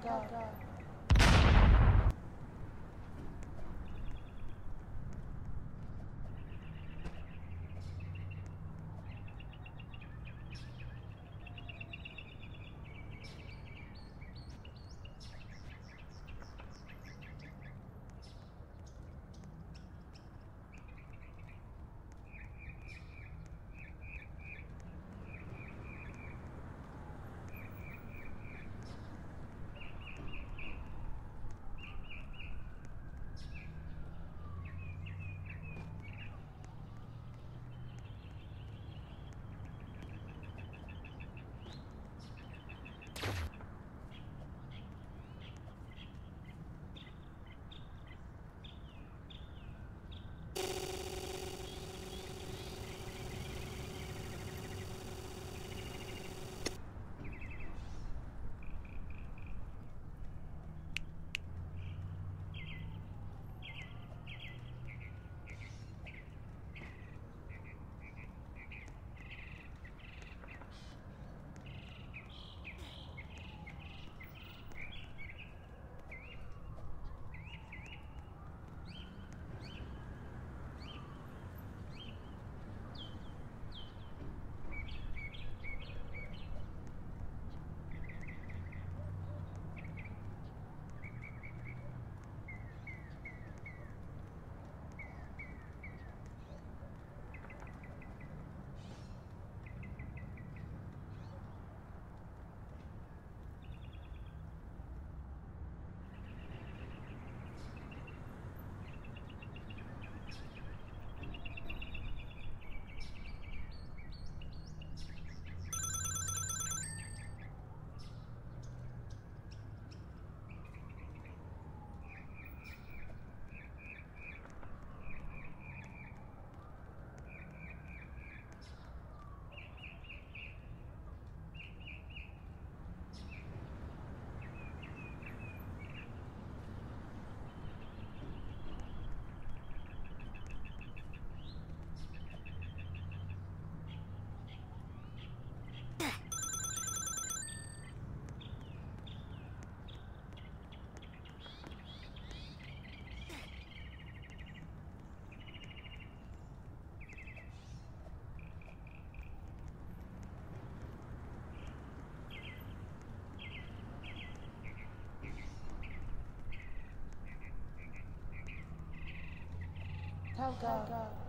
对。Helga.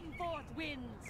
Come forth, winds!